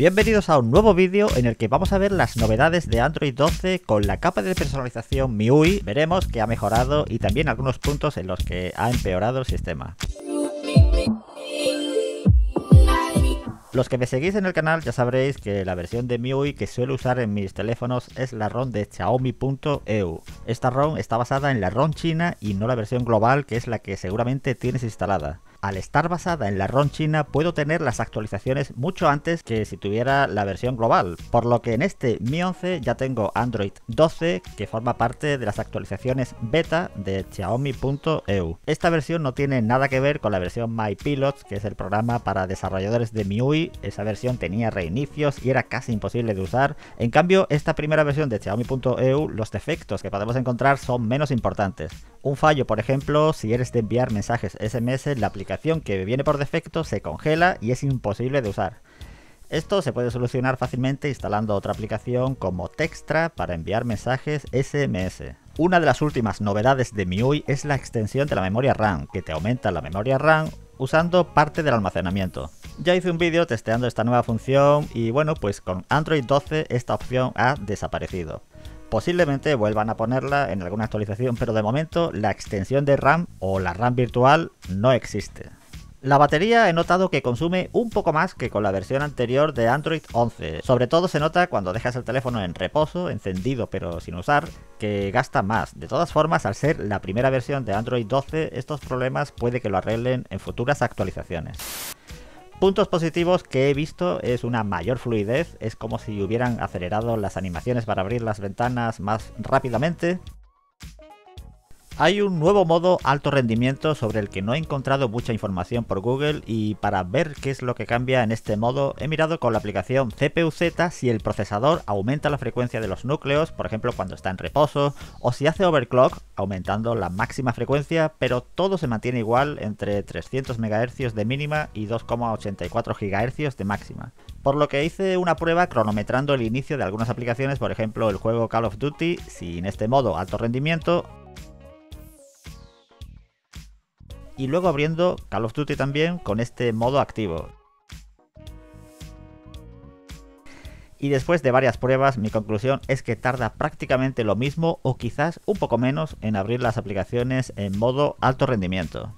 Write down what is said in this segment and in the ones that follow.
Bienvenidos a un nuevo vídeo en el que vamos a ver las novedades de Android 12 con la capa de personalización MIUI. Veremos que ha mejorado y también algunos puntos en los que ha empeorado el sistema. Los que me seguís en el canal ya sabréis que la versión de MIUI que suelo usar en mis teléfonos es la ROM de Xiaomi.eu. Esta ROM está basada en la ROM china y no la versión global que es la que seguramente tienes instalada al estar basada en la ROM china puedo tener las actualizaciones mucho antes que si tuviera la versión global, por lo que en este Mi 11 ya tengo Android 12 que forma parte de las actualizaciones beta de Xiaomi.eu. Esta versión no tiene nada que ver con la versión MyPilot, que es el programa para desarrolladores de MIUI, esa versión tenía reinicios y era casi imposible de usar, en cambio esta primera versión de Xiaomi.eu los defectos que podemos encontrar son menos importantes. Un fallo por ejemplo si eres de enviar mensajes SMS la aplicación que viene por defecto se congela y es imposible de usar. Esto se puede solucionar fácilmente instalando otra aplicación como Textra para enviar mensajes SMS. Una de las últimas novedades de MIUI es la extensión de la memoria RAM, que te aumenta la memoria RAM usando parte del almacenamiento. Ya hice un vídeo testeando esta nueva función y bueno, pues con Android 12 esta opción ha desaparecido. Posiblemente vuelvan a ponerla en alguna actualización, pero de momento la extensión de RAM o la RAM virtual no existe. La batería he notado que consume un poco más que con la versión anterior de Android 11. Sobre todo se nota cuando dejas el teléfono en reposo, encendido pero sin usar, que gasta más. De todas formas, al ser la primera versión de Android 12, estos problemas puede que lo arreglen en futuras actualizaciones. Puntos positivos que he visto es una mayor fluidez, es como si hubieran acelerado las animaciones para abrir las ventanas más rápidamente. Hay un nuevo modo alto rendimiento sobre el que no he encontrado mucha información por Google y para ver qué es lo que cambia en este modo he mirado con la aplicación CPU-Z si el procesador aumenta la frecuencia de los núcleos, por ejemplo cuando está en reposo, o si hace overclock aumentando la máxima frecuencia, pero todo se mantiene igual entre 300 MHz de mínima y 2,84 GHz de máxima. Por lo que hice una prueba cronometrando el inicio de algunas aplicaciones, por ejemplo el juego Call of Duty, sin este modo alto rendimiento, y luego abriendo Call of Duty también con este modo activo. Y después de varias pruebas, mi conclusión es que tarda prácticamente lo mismo o quizás un poco menos en abrir las aplicaciones en modo alto rendimiento.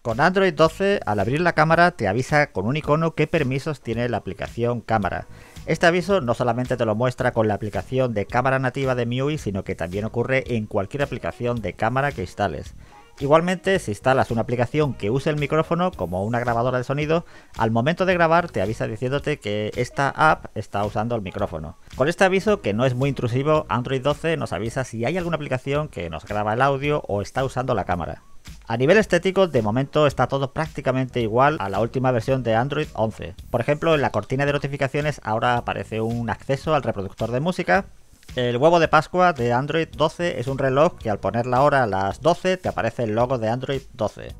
Con Android 12, al abrir la cámara te avisa con un icono qué permisos tiene la aplicación cámara. Este aviso no solamente te lo muestra con la aplicación de cámara nativa de MIUI, sino que también ocurre en cualquier aplicación de cámara que instales. Igualmente, si instalas una aplicación que use el micrófono como una grabadora de sonido, al momento de grabar te avisa diciéndote que esta app está usando el micrófono. Con este aviso, que no es muy intrusivo, Android 12 nos avisa si hay alguna aplicación que nos graba el audio o está usando la cámara. A nivel estético, de momento está todo prácticamente igual a la última versión de Android 11. Por ejemplo, en la cortina de notificaciones ahora aparece un acceso al reproductor de música, el huevo de Pascua de Android 12 es un reloj que al poner la hora a las 12 te aparece el logo de Android 12.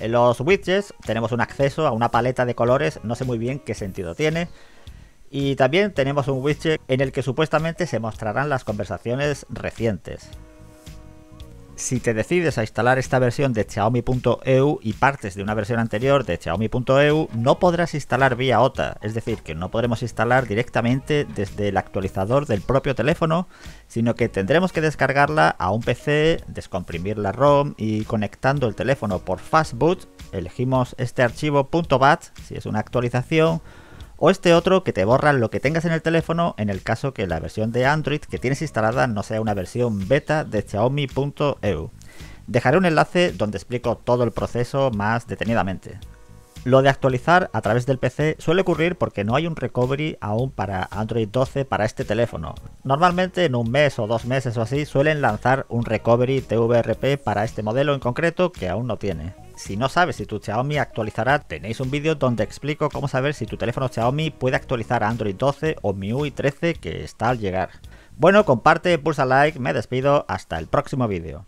En los widgets tenemos un acceso a una paleta de colores, no sé muy bien qué sentido tiene. Y también tenemos un widget en el que supuestamente se mostrarán las conversaciones recientes. Si te decides a instalar esta versión de Xiaomi.eu y partes de una versión anterior de Xiaomi.eu, no podrás instalar vía OTA, es decir, que no podremos instalar directamente desde el actualizador del propio teléfono, sino que tendremos que descargarla a un PC, descomprimir la ROM y conectando el teléfono por Fastboot, elegimos este archivo .bat si es una actualización o este otro que te borra lo que tengas en el teléfono en el caso que la versión de Android que tienes instalada no sea una versión beta de Xiaomi.eu. Dejaré un enlace donde explico todo el proceso más detenidamente. Lo de actualizar a través del PC suele ocurrir porque no hay un recovery aún para Android 12 para este teléfono. Normalmente en un mes o dos meses o así suelen lanzar un recovery TVRP para este modelo en concreto que aún no tiene. Si no sabes si tu Xiaomi actualizará, tenéis un vídeo donde explico cómo saber si tu teléfono Xiaomi puede actualizar a Android 12 o MIUI 13 que está al llegar. Bueno, comparte, pulsa like, me despido, hasta el próximo vídeo.